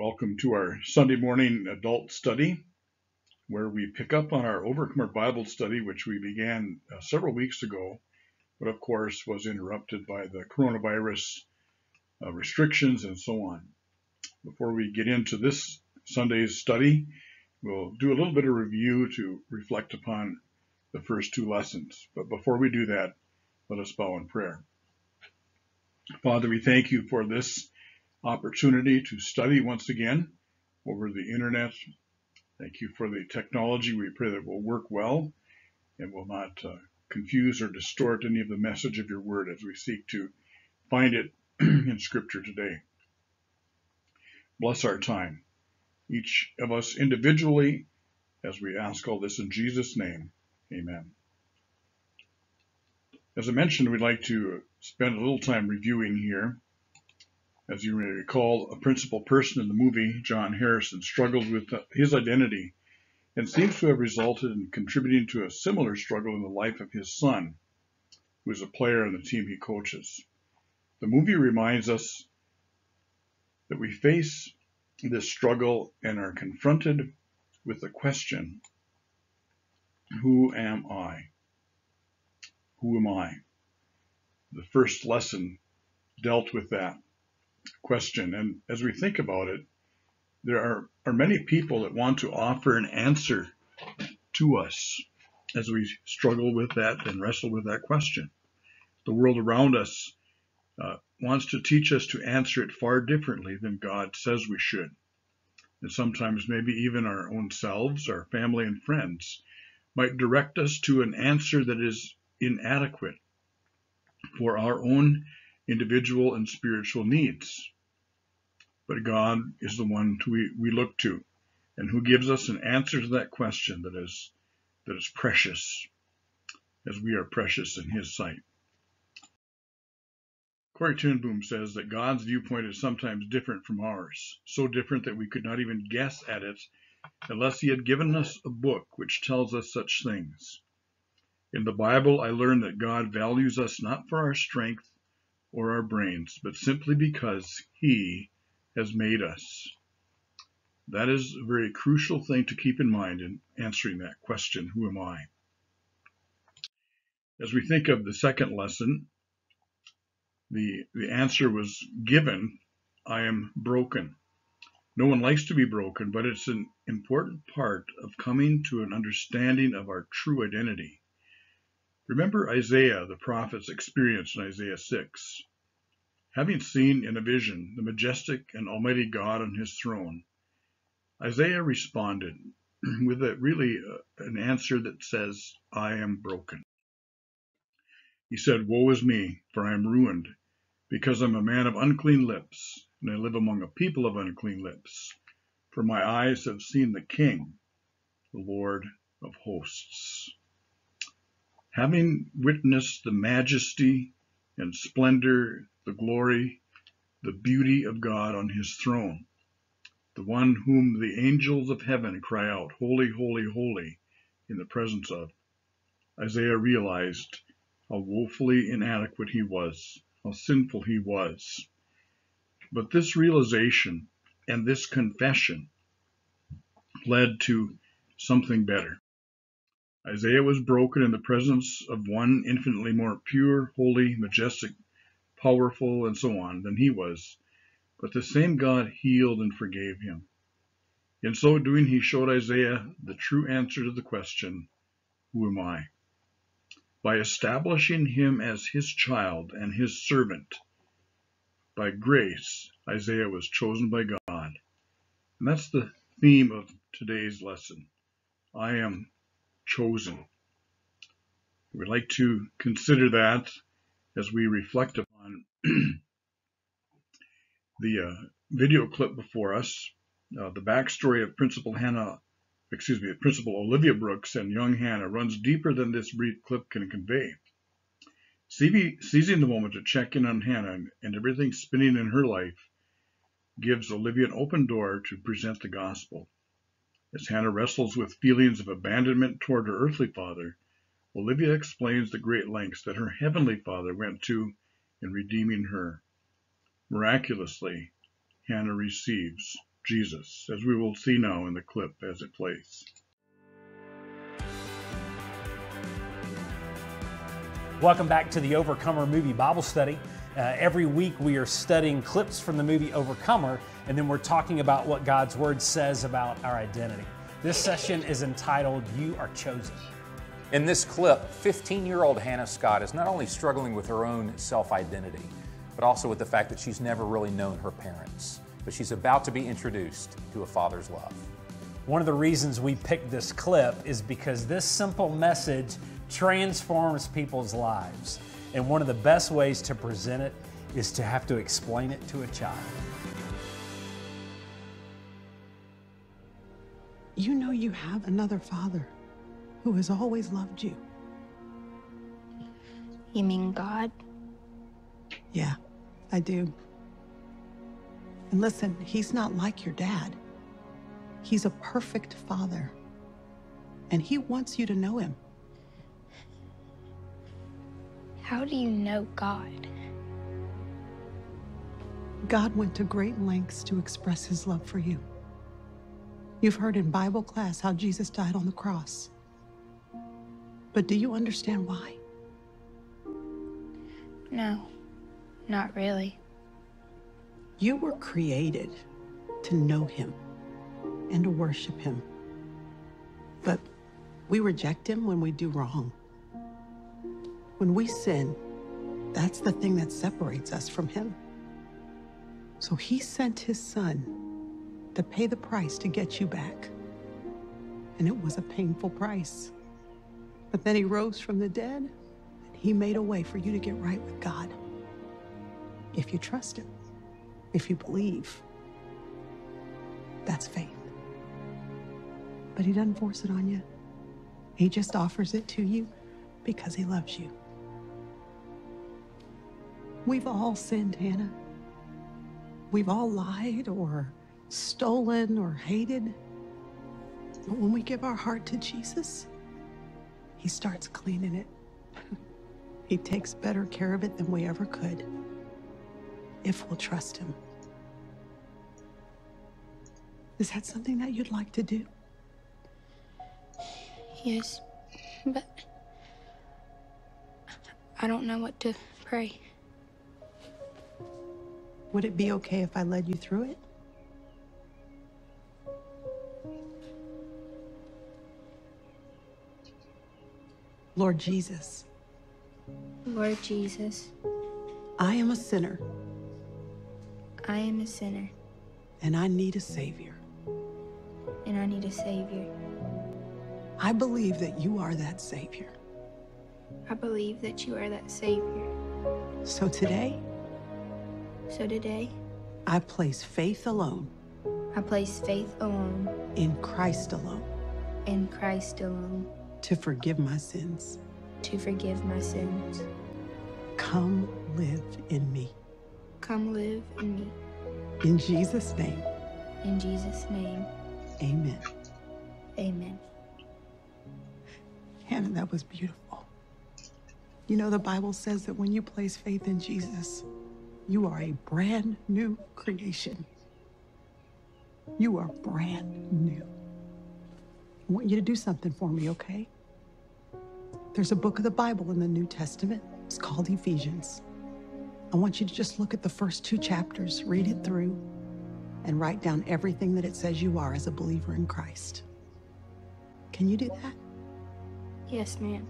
Welcome to our Sunday morning adult study, where we pick up on our Overcomer Bible study, which we began uh, several weeks ago, but of course was interrupted by the coronavirus uh, restrictions and so on. Before we get into this Sunday's study, we'll do a little bit of review to reflect upon the first two lessons. But before we do that, let us bow in prayer. Father, we thank you for this opportunity to study once again over the internet. Thank you for the technology. We pray that it will work well and will not uh, confuse or distort any of the message of your word as we seek to find it in Scripture today. Bless our time, each of us individually, as we ask all this in Jesus' name. Amen. As I mentioned, we'd like to spend a little time reviewing here as you may recall, a principal person in the movie, John Harrison, struggled with his identity and seems to have resulted in contributing to a similar struggle in the life of his son, who is a player on the team he coaches. The movie reminds us that we face this struggle and are confronted with the question, who am I? Who am I? The first lesson dealt with that question. And as we think about it, there are, are many people that want to offer an answer to us as we struggle with that and wrestle with that question. The world around us uh, wants to teach us to answer it far differently than God says we should. And sometimes maybe even our own selves, our family and friends might direct us to an answer that is inadequate for our own individual and spiritual needs. But God is the one we, we look to and who gives us an answer to that question that is, that is precious as we are precious in his sight. Corrie ten Boom says that God's viewpoint is sometimes different from ours, so different that we could not even guess at it unless he had given us a book which tells us such things. In the Bible, I learned that God values us not for our strength or our brains, but simply because He has made us. That is a very crucial thing to keep in mind in answering that question, who am I? As we think of the second lesson, the, the answer was given, I am broken. No one likes to be broken, but it's an important part of coming to an understanding of our true identity. Remember Isaiah, the prophet's experience in Isaiah 6. Having seen in a vision the majestic and almighty God on his throne, Isaiah responded with a really uh, an answer that says, I am broken. He said, Woe is me, for I am ruined, because I'm a man of unclean lips, and I live among a people of unclean lips. For my eyes have seen the King, the Lord of hosts having witnessed the majesty and splendor, the glory, the beauty of God on his throne, the one whom the angels of heaven cry out, Holy, holy, holy, in the presence of, Isaiah realized how woefully inadequate he was, how sinful he was. But this realization and this confession led to something better. Isaiah was broken in the presence of one infinitely more pure, holy, majestic, powerful, and so on than he was, but the same God healed and forgave him. In so doing, he showed Isaiah the true answer to the question, Who am I? By establishing him as his child and his servant. By grace, Isaiah was chosen by God. And that's the theme of today's lesson. I am chosen. We'd like to consider that as we reflect upon the uh, video clip before us, uh, the backstory of Principal Hannah, excuse me, Principal Olivia Brooks and young Hannah runs deeper than this brief clip can convey. seizing the moment to check in on Hannah and everything spinning in her life gives Olivia an open door to present the gospel. As Hannah wrestles with feelings of abandonment toward her earthly father, Olivia explains the great lengths that her heavenly father went to in redeeming her. Miraculously, Hannah receives Jesus, as we will see now in the clip as it plays. Welcome back to the Overcomer Movie Bible Study. Uh, every week we are studying clips from the movie Overcomer, and then we're talking about what God's Word says about our identity. This session is entitled You Are Chosen. In this clip, 15 year old Hannah Scott is not only struggling with her own self identity, but also with the fact that she's never really known her parents. But she's about to be introduced to a father's love. One of the reasons we picked this clip is because this simple message transforms people's lives. And one of the best ways to present it is to have to explain it to a child. You know you have another father who has always loved you. You mean God? Yeah, I do. And listen, he's not like your dad. He's a perfect father. And he wants you to know him. How do you know God? God went to great lengths to express his love for you. You've heard in Bible class how Jesus died on the cross. But do you understand why? No, not really. You were created to know him and to worship him. But we reject him when we do wrong. When we sin, that's the thing that separates us from him. So he sent his son to pay the price to get you back. And it was a painful price. But then he rose from the dead, and he made a way for you to get right with God. If you trust him, if you believe, that's faith. But he doesn't force it on you. He just offers it to you because he loves you. We've all sinned, Hannah. We've all lied or stolen or hated. But when we give our heart to Jesus, he starts cleaning it. he takes better care of it than we ever could if we'll trust him. Is that something that you'd like to do? Yes, but I don't know what to pray. Would it be okay if I led you through it? Lord Jesus, Lord Jesus, I am a sinner I am a sinner and I need a Savior. and I need a Savior. I believe that you are that Savior. I believe that you are that Savior. So today, So today, I place faith alone I place faith alone in Christ alone in Christ alone to forgive my sins. to forgive my sins. Come live in me. Come live in me. In Jesus' name, In Jesus' name, amen. amen. Hannah, that was beautiful. You know, the Bible says that when you place faith in Jesus, you are a brand new creation. You are brand new. I want you to do something for me, okay? There's a book of the Bible in the New Testament. It's called Ephesians. I want you to just look at the first two chapters, read it through, and write down everything that it says you are as a believer in Christ. Can you do that? Yes, ma'am.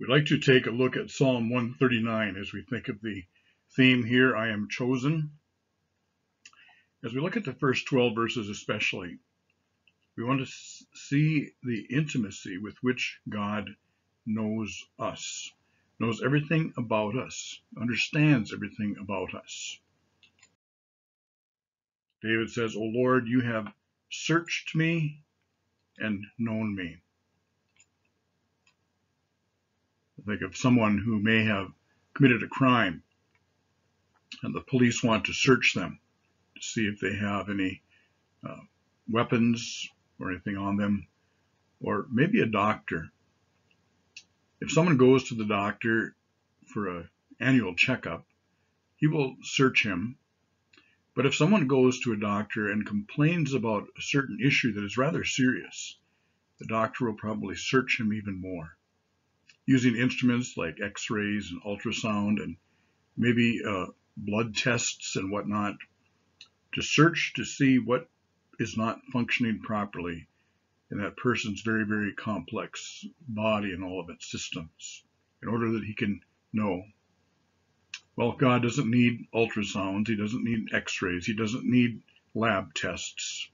We'd like to take a look at Psalm 139 as we think of the theme here, I am chosen. As we look at the first 12 verses especially, we want to see the intimacy with which God knows us, knows everything about us, understands everything about us. David says, O Lord, you have searched me and known me. Think of someone who may have committed a crime and the police want to search them to see if they have any uh, weapons or anything on them, or maybe a doctor If someone goes to the doctor for a annual checkup, he will search him. But if someone goes to a doctor and complains about a certain issue that is rather serious, the doctor will probably search him even more, using instruments like x-rays and ultrasound and maybe uh, blood tests and whatnot to search to see what is not functioning properly in that person's very, very complex body and all of its systems in order that he can know. Well, God doesn't need ultrasounds. He doesn't need x-rays. He doesn't need lab tests.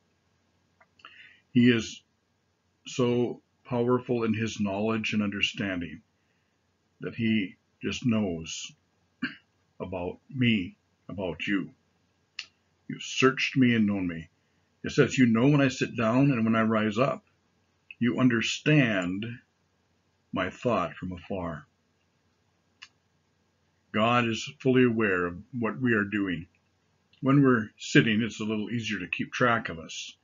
He is so powerful in his knowledge and understanding that he just knows about me, about you. You've searched me and known me. It says, You know when I sit down and when I rise up. You understand my thought from afar. God is fully aware of what we are doing. When we're sitting, it's a little easier to keep track of us.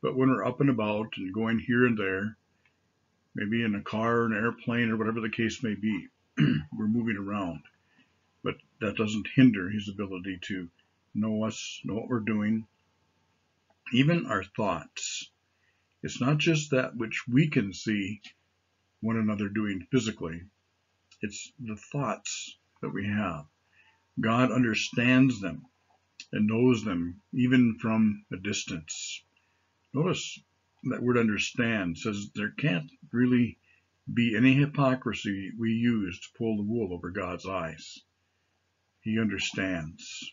But when we're up and about and going here and there, maybe in a car, an airplane, or whatever the case may be, we're moving around. But that doesn't hinder his ability to know us, know what we're doing, even our thoughts. It's not just that which we can see one another doing physically, it's the thoughts that we have. God understands them and knows them even from a distance. Notice that word understand says there can't really be any hypocrisy we use to pull the wool over God's eyes. He understands.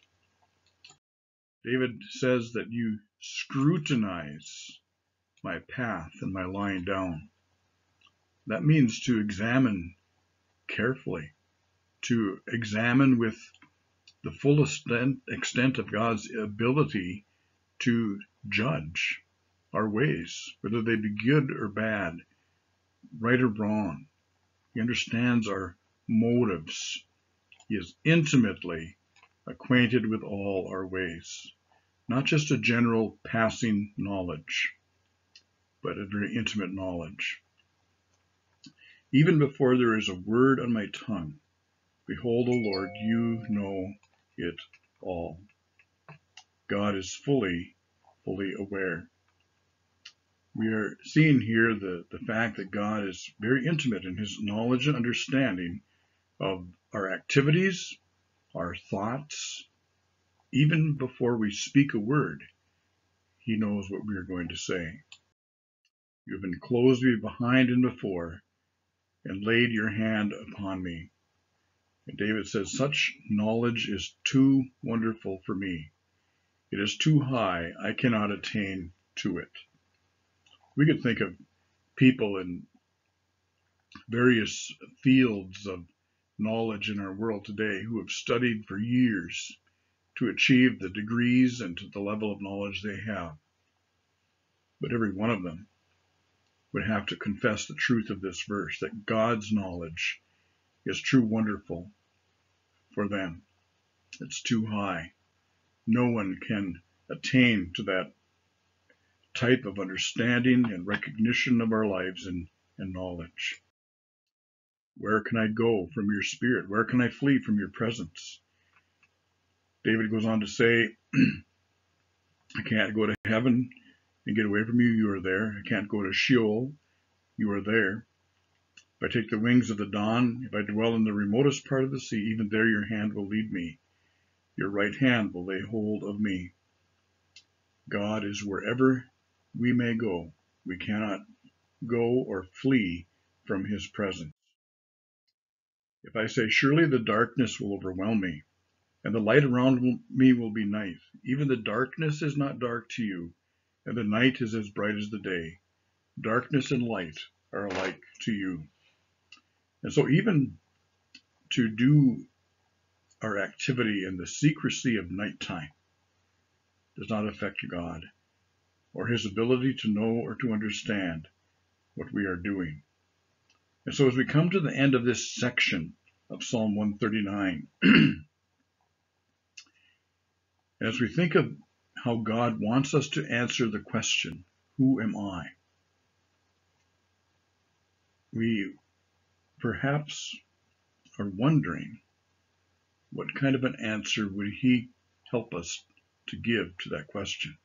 David says that you scrutinize my path and my lying down. That means to examine carefully, to examine with the full extent of God's ability to judge our ways, whether they be good or bad, right or wrong. He understands our motives. He is intimately acquainted with all our ways not just a general passing knowledge, but a very intimate knowledge. Even before there is a word on my tongue, behold, O Lord, you know it all. God is fully, fully aware. We are seeing here the, the fact that God is very intimate in his knowledge and understanding of our activities, our thoughts, even before we speak a word, he knows what we are going to say. You have enclosed me behind and before, and laid your hand upon me. And David says, Such knowledge is too wonderful for me. It is too high. I cannot attain to it. We could think of people in various fields of knowledge in our world today who have studied for years to achieve the degrees and to the level of knowledge they have. But every one of them would have to confess the truth of this verse that God's knowledge is too wonderful for them. It's too high. No one can attain to that type of understanding and recognition of our lives and, and knowledge. Where can I go from your spirit? Where can I flee from your presence? David goes on to say, I can't go to heaven and get away from you. You are there. I can't go to Sheol. You are there. If I take the wings of the dawn, if I dwell in the remotest part of the sea, even there your hand will lead me. Your right hand will lay hold of me. God is wherever we may go. We cannot go or flee from his presence. If I say, surely the darkness will overwhelm me, and the light around me will be night. Even the darkness is not dark to you, and the night is as bright as the day. Darkness and light are alike to you. And so, even to do our activity in the secrecy of nighttime does not affect God or his ability to know or to understand what we are doing. And so, as we come to the end of this section of Psalm 139, As we think of how God wants us to answer the question, Who am I? We perhaps are wondering what kind of an answer would he help us to give to that question.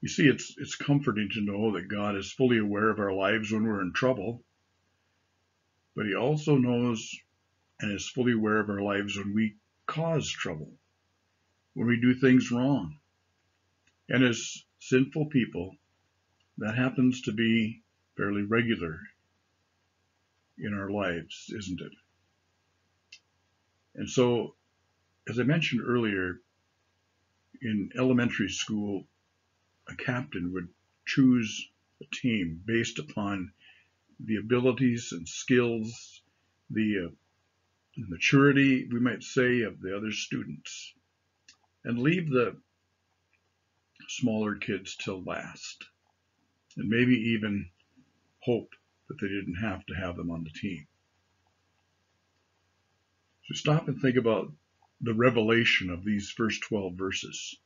You see, it's, it's comforting to know that God is fully aware of our lives when we're in trouble, but he also knows and is fully aware of our lives when we cause trouble, when we do things wrong. And as sinful people, that happens to be fairly regular in our lives, isn't it? And so, as I mentioned earlier, in elementary school, a captain would choose a team based upon the abilities and skills, the uh, maturity, we might say, of the other students, and leave the smaller kids till last, and maybe even hope that they didn't have to have them on the team. So stop and think about the revelation of these first 12 verses.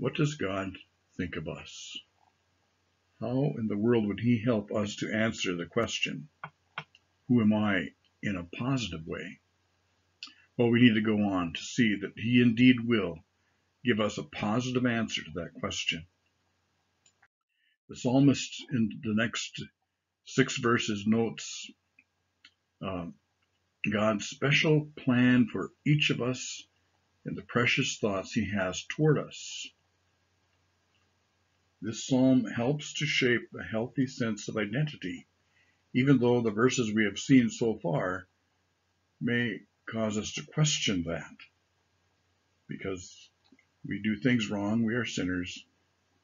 What does God think of us? How in the world would He help us to answer the question, Who am I, in a positive way? Well, we need to go on to see that He indeed will give us a positive answer to that question. The psalmist in the next six verses notes uh, God's special plan for each of us and the precious thoughts He has toward us. This psalm helps to shape a healthy sense of identity, even though the verses we have seen so far may cause us to question that. Because we do things wrong, we are sinners.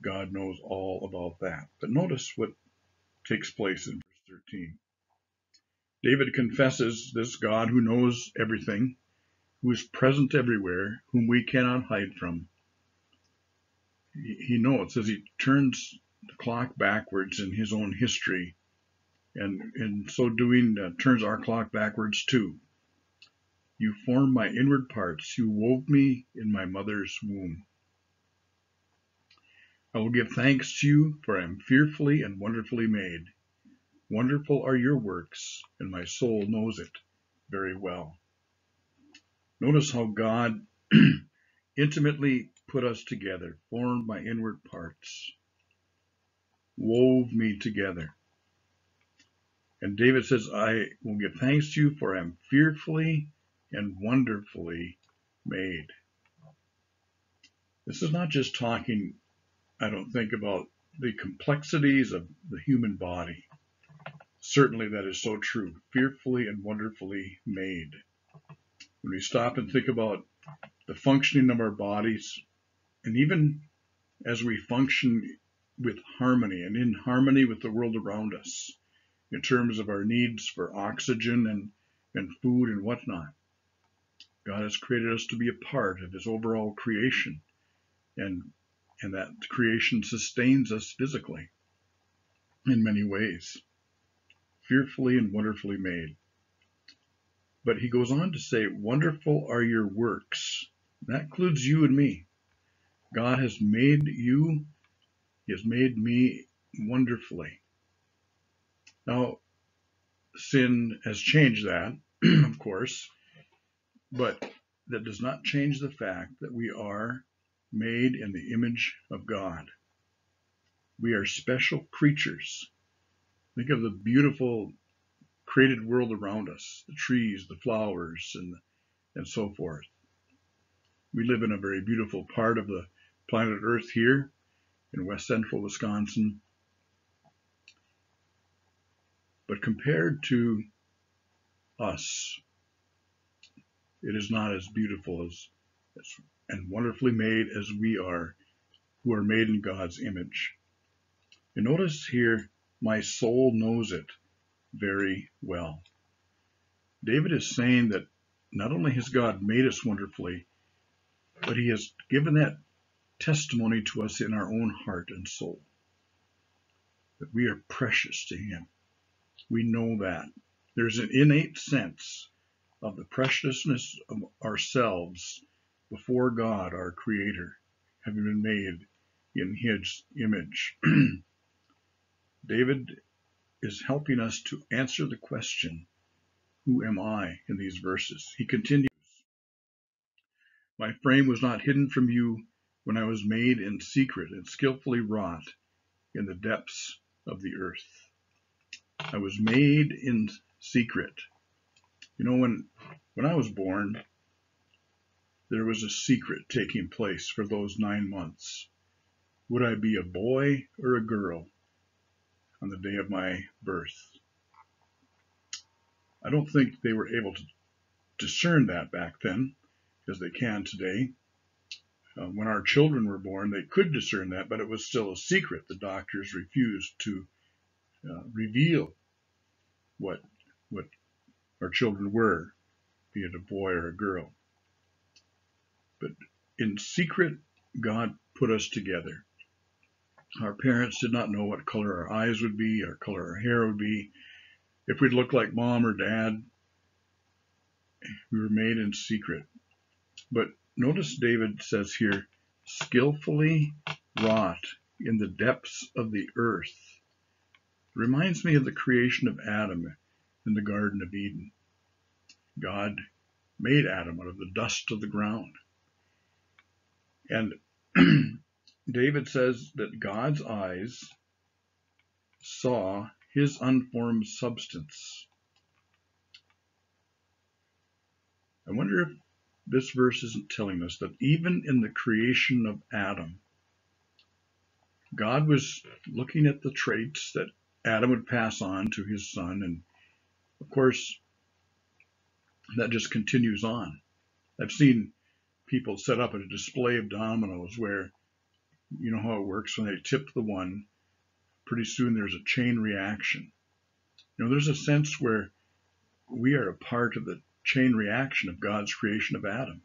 God knows all about that. But notice what takes place in verse 13. David confesses this God who knows everything, who is present everywhere, whom we cannot hide from he notes as he turns the clock backwards in his own history, and in so doing uh, turns our clock backwards too. You formed my inward parts. You wove me in my mother's womb. I will give thanks to you, for I am fearfully and wonderfully made. Wonderful are your works, and my soul knows it very well. Notice how God intimately put us together, formed my inward parts, wove me together. And David says, I will give thanks to you, for I am fearfully and wonderfully made. This is not just talking, I don't think, about the complexities of the human body. Certainly that is so true, fearfully and wonderfully made. When we stop and think about the functioning of our bodies, and even as we function with harmony and in harmony with the world around us in terms of our needs for oxygen and, and food and whatnot. God has created us to be a part of his overall creation and and that creation sustains us physically in many ways. Fearfully and wonderfully made. But he goes on to say, Wonderful are your works. That includes you and me. God has made you, He has made me wonderfully. Now, sin has changed that, of course, but that does not change the fact that we are made in the image of God. We are special creatures. Think of the beautiful created world around us, the trees, the flowers, and, and so forth. We live in a very beautiful part of the planet Earth here in west central Wisconsin. But compared to us, it is not as beautiful as, as and wonderfully made as we are, who are made in God's image. And notice here, my soul knows it very well. David is saying that not only has God made us wonderfully, but he has given that testimony to us in our own heart and soul that we are precious to Him. We know that. There's an innate sense of the preciousness of ourselves before God, our Creator, having been made in His image. David is helping us to answer the question, Who am I? in these verses. He continues, My frame was not hidden from you when I was made in secret and skillfully wrought in the depths of the earth. I was made in secret. You know, when, when I was born, there was a secret taking place for those nine months. Would I be a boy or a girl on the day of my birth? I don't think they were able to discern that back then as they can today. Uh, when our children were born, they could discern that, but it was still a secret. The doctors refused to uh, reveal what what our children were, be it a boy or a girl. But in secret, God put us together. Our parents did not know what color our eyes would be, our color our hair would be, if we'd look like mom or dad. We were made in secret. But notice David says here, skillfully wrought in the depths of the earth. Reminds me of the creation of Adam in the Garden of Eden. God made Adam out of the dust of the ground. And David says that God's eyes saw his unformed substance. I wonder if this verse isn't telling us that even in the creation of Adam, God was looking at the traits that Adam would pass on to his son. And of course, that just continues on. I've seen people set up a display of dominoes where you know how it works when they tip the one, pretty soon there's a chain reaction. You know, there's a sense where we are a part of the chain reaction of God's creation of Adam.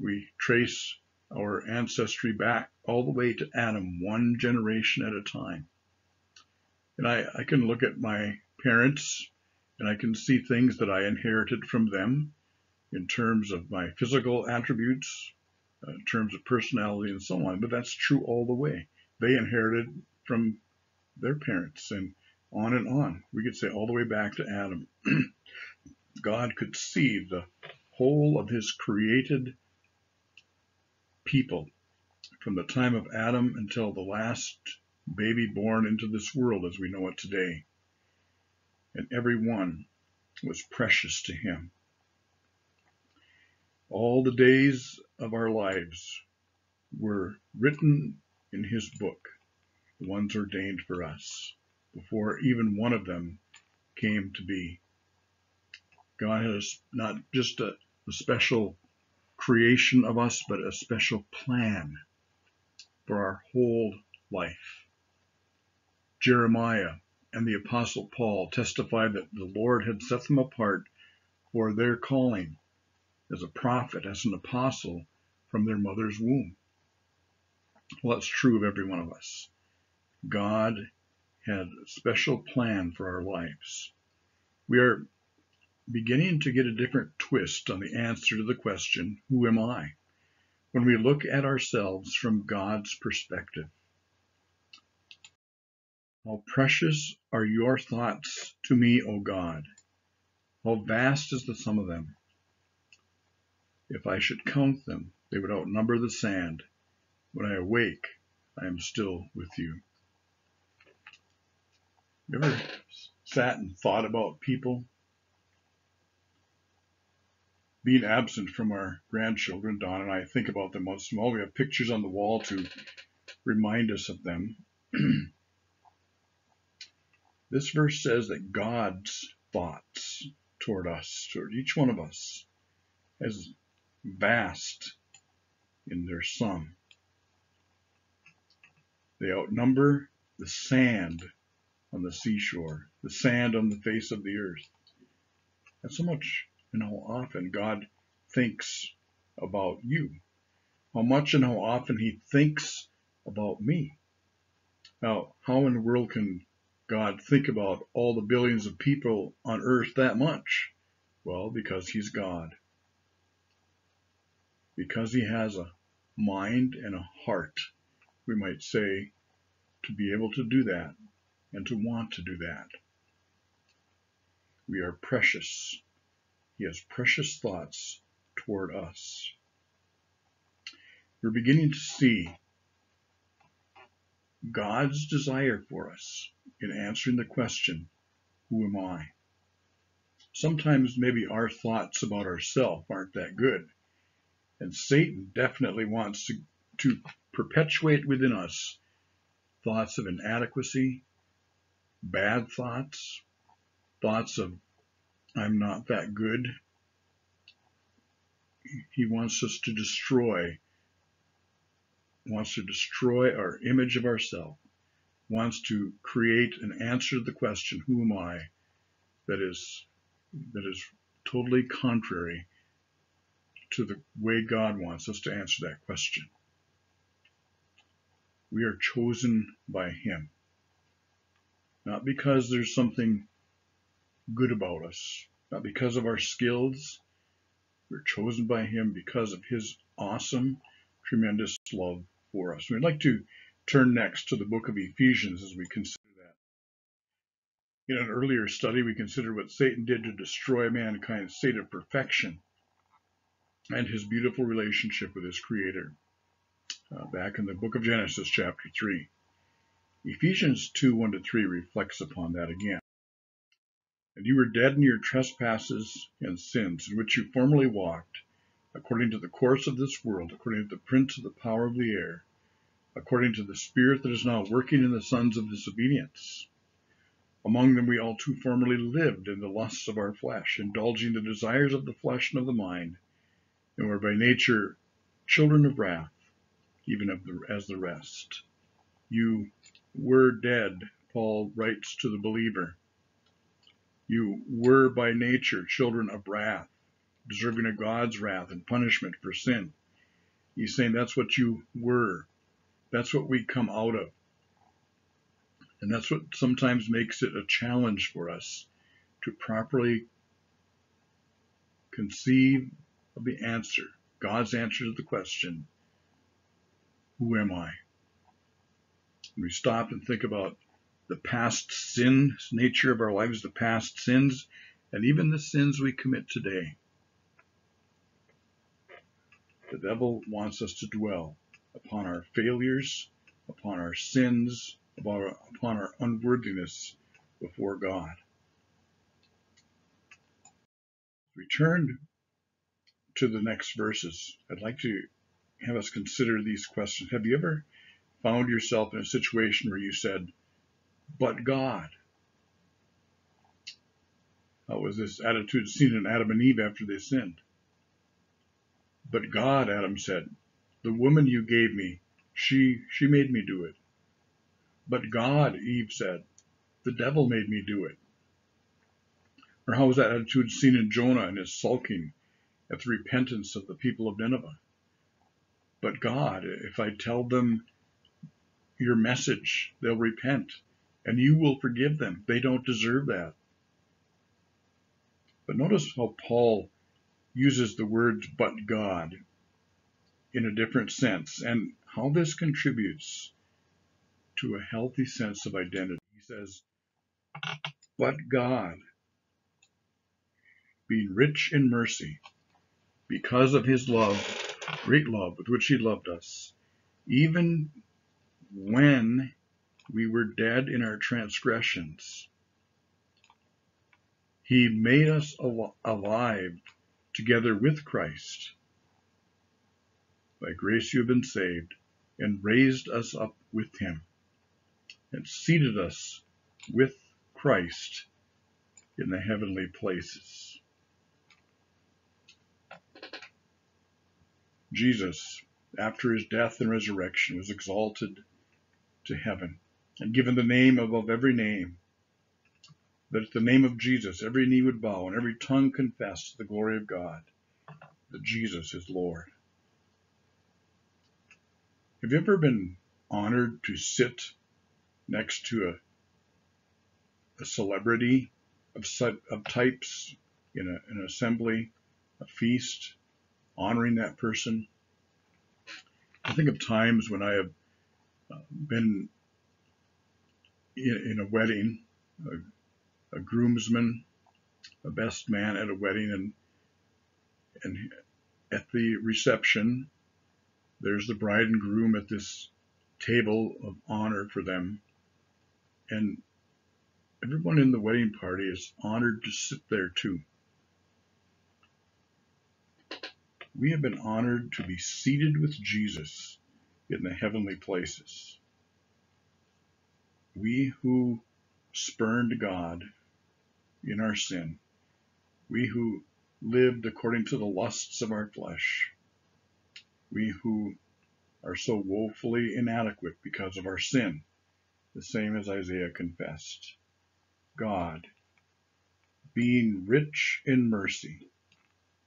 We trace our ancestry back all the way to Adam, one generation at a time. And I, I can look at my parents and I can see things that I inherited from them in terms of my physical attributes, uh, in terms of personality and so on. But that's true all the way. They inherited from their parents and on and on. We could say all the way back to Adam. God could see the whole of his created people from the time of Adam until the last baby born into this world as we know it today. And every one was precious to him. All the days of our lives were written in his book, the ones ordained for us, before even one of them came to be. God has not just a, a special creation of us, but a special plan for our whole life. Jeremiah and the Apostle Paul testified that the Lord had set them apart for their calling as a prophet, as an apostle from their mother's womb. Well, that's true of every one of us. God had a special plan for our lives. We are beginning to get a different twist on the answer to the question, Who am I? when we look at ourselves from God's perspective. How precious are your thoughts to me, O God! How vast is the sum of them! If I should count them, they would outnumber the sand. When I awake, I am still with you. You ever sat and thought about people being absent from our grandchildren, Don and I think about them once in a while. We have pictures on the wall to remind us of them. this verse says that God's thoughts toward us, toward each one of us, is vast in their sum. They outnumber the sand on the seashore, the sand on the face of the earth. That's so much and how often God thinks about you. How much and how often He thinks about me. Now, how in the world can God think about all the billions of people on earth that much? Well, because He's God. Because He has a mind and a heart, we might say, to be able to do that. and to want to do that. We are precious. He has precious thoughts toward us. We're beginning to see God's desire for us in answering the question, Who am I? Sometimes maybe our thoughts about ourselves aren't that good. And Satan definitely wants to, to perpetuate within us thoughts of inadequacy, bad thoughts, thoughts of I'm not that good. He wants us to destroy, wants to destroy our image of ourselves, wants to create an answer to the question, who am I, that is that is totally contrary to the way God wants us to answer that question. We are chosen by Him. Not because there's something good about us, not because of our skills. We're chosen by Him because of His awesome, tremendous love for us. We'd like to turn next to the book of Ephesians as we consider that. In an earlier study, we considered what Satan did to destroy mankind's state of perfection and his beautiful relationship with his Creator. Uh, back in the book of Genesis, chapter 3. Ephesians 2 1 to 3 reflects upon that again. And you were dead in your trespasses and sins, in which you formerly walked, according to the course of this world, according to the prince of the power of the air, according to the spirit that is now working in the sons of disobedience. Among them we all too formerly lived in the lusts of our flesh, indulging the desires of the flesh and of the mind and were by nature children of wrath, even the, as the rest. You were dead, Paul writes to the believer. You were by nature children of wrath, deserving of God's wrath and punishment for sin. He's saying that's what you were. That's what we come out of. And that's what sometimes makes it a challenge for us to properly conceive of the answer, God's answer to the question, Who am I? And we stop and think about the past sin nature of our lives, the past sins, and even the sins we commit today. The devil wants us to dwell upon our failures, upon our sins, upon our unworthiness before God. Return to the next verses, I'd like to have us consider these questions. Have you ever found yourself in a situation where you said, but God? How was this attitude seen in Adam and Eve after they sinned? But God, Adam said, the woman you gave me, she, she made me do it. But God, Eve said, the devil made me do it. Or how was that attitude seen in Jonah and his sulking at the repentance of the people of Nineveh. But God, if I tell them your message, they'll repent and you will forgive them. They don't deserve that. But notice how Paul uses the words but God in a different sense and how this contributes to a healthy sense of identity. He says, but God, being rich in mercy, because of his love, great love with which he loved us, even when we were dead in our transgressions, he made us alive together with Christ. By grace you have been saved, and raised us up with him, and seated us with Christ in the heavenly places. Jesus, after his death and resurrection, was exalted to heaven and given the name above every name, that at the name of Jesus every knee would bow and every tongue confess the glory of God, that Jesus is Lord. Have you ever been honored to sit next to a, a celebrity of, of types in a, an assembly, a feast? honoring that person. I think of times when I have uh, been in, a wedding, a, a groomsman, a best man at a wedding, and and at the reception, there's the bride and groom at this table of honor for them, and everyone in the wedding party is honored to sit there too. We have been honored to be seated with Jesus in the heavenly places. We who spurned God in our sin, we who lived according to the lusts of our flesh, we who are so woefully inadequate because of our sin, the same as Isaiah confessed. God, being rich in mercy,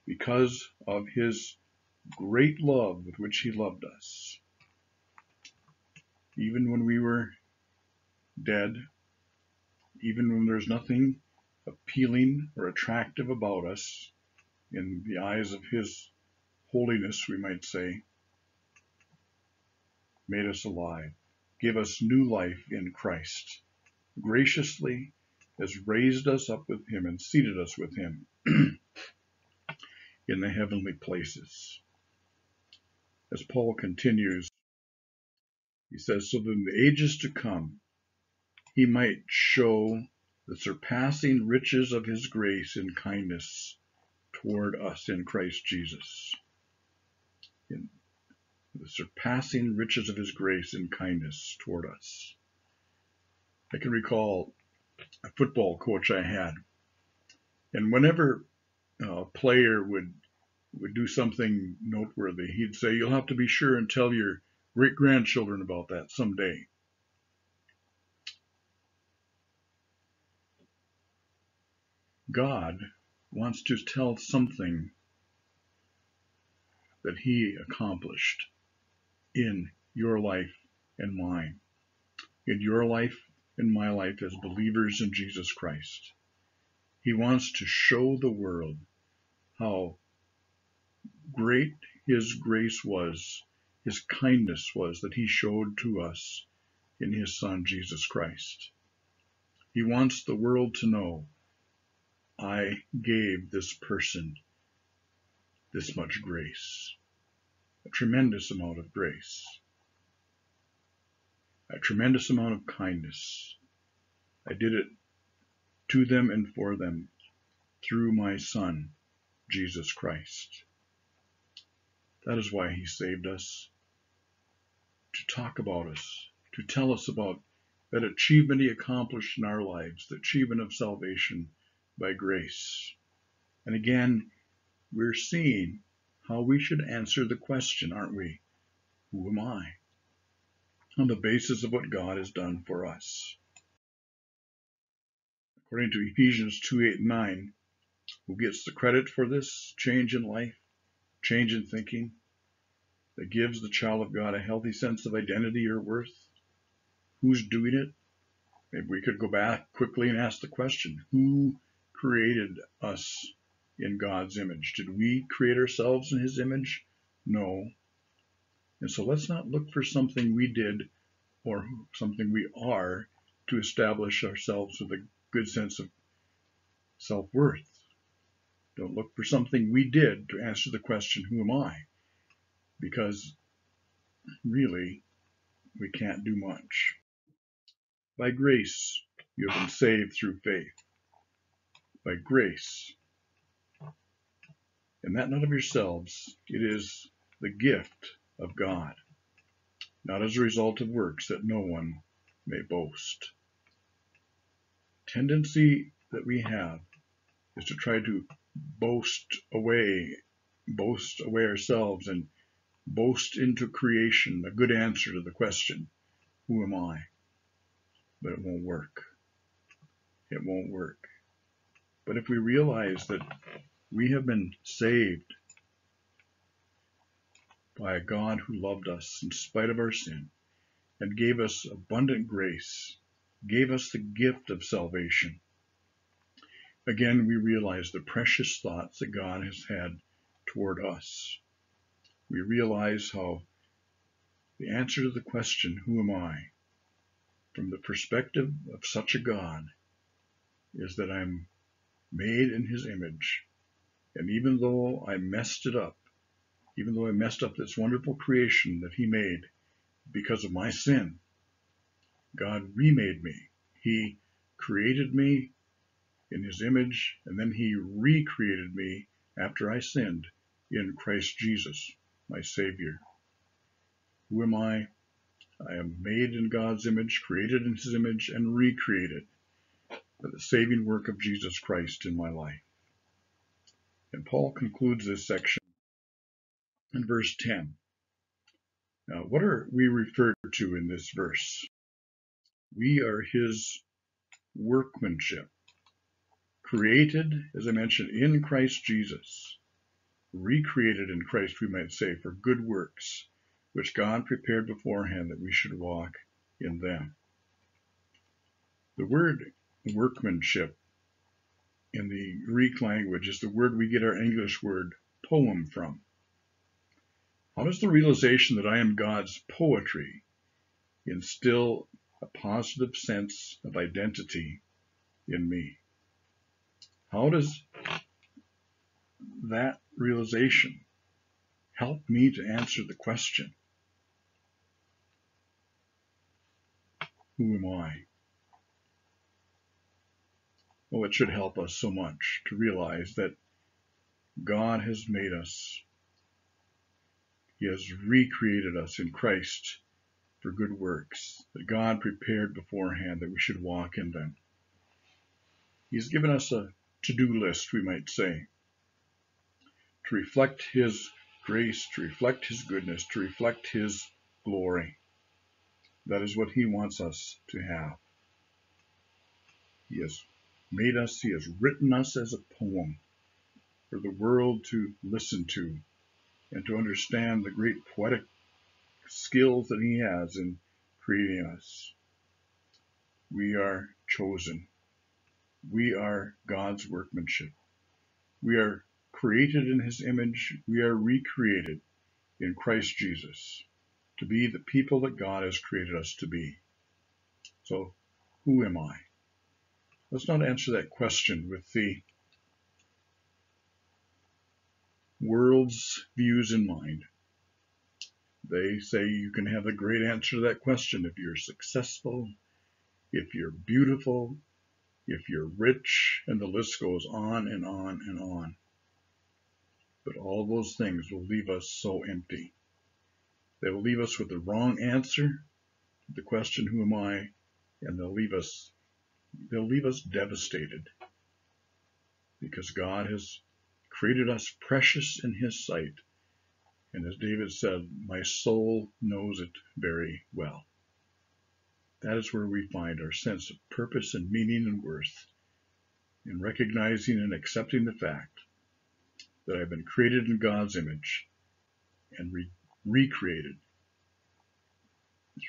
because of his great love with which he loved us, even when we were dead, even when there's nothing appealing or attractive about us in the eyes of His holiness, we might say, made us alive, gave us new life in Christ, graciously has raised us up with Him and seated us with Him in the heavenly places. As Paul continues, he says, So that in the ages to come, he might show the surpassing riches of his grace and kindness toward us in Christ Jesus. In the surpassing riches of his grace and kindness toward us. I can recall a football coach I had, and whenever a player would would do something noteworthy, he'd say, "You'll have to be sure and tell your great grandchildren about that someday." God wants to tell something that He accomplished in your life and mine, in your life and my life as believers in Jesus Christ. He wants to show the world how great His grace was, His kindness was that He showed to us in His Son, Jesus Christ. He wants the world to know I gave this person this much grace, a tremendous amount of grace, a tremendous amount of kindness. I did it to them and for them through my Son, Jesus Christ. That is why he saved us, to talk about us, to tell us about that achievement he accomplished in our lives, the achievement of salvation by grace. And again, we're seeing how we should answer the question, aren't we? Who am I? On the basis of what God has done for us. According to Ephesians 2 8 9, who gets the credit for this change in life, change in thinking, that gives the child of God a healthy sense of identity or worth? Who's doing it? Maybe we could go back quickly and ask the question who created us in God's image. Did we create ourselves in his image? No. And so let's not look for something we did or something we are to establish ourselves with a good sense of self worth. Don't look for something we did to answer the question, Who am I? Because really, we can't do much. By grace, you have been saved through faith by grace. And that not of yourselves, it is the gift of God, not as a result of works that no one may boast. Tendency that we have is to try to boast away, boast away ourselves and boast into creation a good answer to the question, who am I? But it won't work. It won't work. But if we realize that we have been saved by a God who loved us in spite of our sin and gave us abundant grace, gave us the gift of salvation, again we realize the precious thoughts that God has had toward us. We realize how the answer to the question, Who am I? from the perspective of such a God is that I'm made in his image. And even though I messed it up, even though I messed up this wonderful creation that he made because of my sin, God remade me. He created me in his image, and then he recreated me after I sinned in Christ Jesus, my Savior. Who am I? I am made in God's image, created in his image, and recreated by the saving work of Jesus Christ in my life. And Paul concludes this section in verse 10. Now, what are we referred to in this verse? We are his workmanship, created, as I mentioned, in Christ Jesus, recreated in Christ, we might say, for good works, which God prepared beforehand that we should walk in them. The word workmanship in the Greek language is the word we get our English word poem from. How does the realization that I am God's poetry instill a positive sense of identity in me? How does that realization help me to answer the question, Who am I? Well, it should help us so much to realize that God has made us. He has recreated us in Christ for good works that God prepared beforehand that we should walk in them. He's given us a to-do list, we might say, to reflect His grace, to reflect His goodness, to reflect His glory. That is what He wants us to have. He has made us, He has written us as a poem for the world to listen to and to understand the great poetic skills that He has in creating us. We are chosen. We are God's workmanship. We are created in His image. We are recreated in Christ Jesus to be the people that God has created us to be. So, who am I? Let's not answer that question with the world's views in mind. They say you can have a great answer to that question if you're successful, if you're beautiful, if you're rich, and the list goes on and on and on. But all those things will leave us so empty. They will leave us with the wrong answer to the question, who am I? And they'll leave us they'll leave us devastated because God has created us precious in his sight. And as David said, my soul knows it very well. That is where we find our sense of purpose and meaning and worth in recognizing and accepting the fact that I've been created in God's image and re- recreated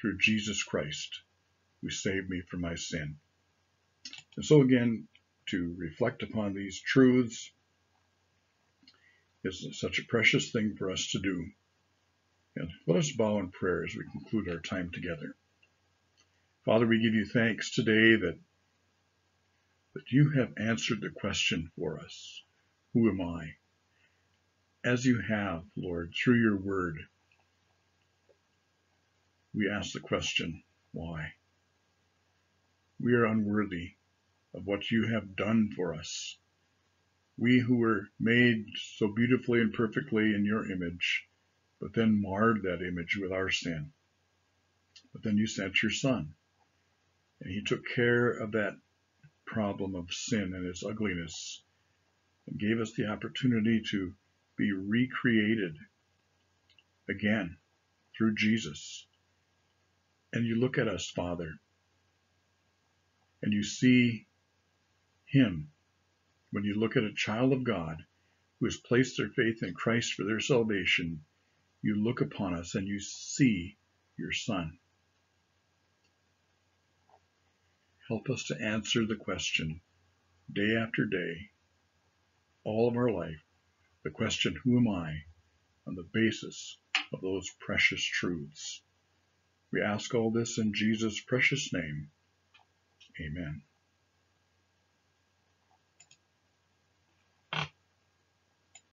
through Jesus Christ, who saved me from my sin. And so again, to reflect upon these truths is such a precious thing for us to do. And let us bow in prayer as we conclude our time together. Father, we give you thanks today that, that you have answered the question for us. Who am I? As you have, Lord, through your word, we ask the question, why? We are unworthy of what you have done for us. We who were made so beautifully and perfectly in your image, but then marred that image with our sin. But then you sent your son, and he took care of that problem of sin and its ugliness, and gave us the opportunity to be recreated again through Jesus. And you look at us, Father, and you see him when you look at a child of God who has placed their faith in Christ for their salvation, you look upon us and you see your Son. Help us to answer the question day after day, all of our life, the question, Who am I? on the basis of those precious truths. We ask all this in Jesus' precious name. Amen.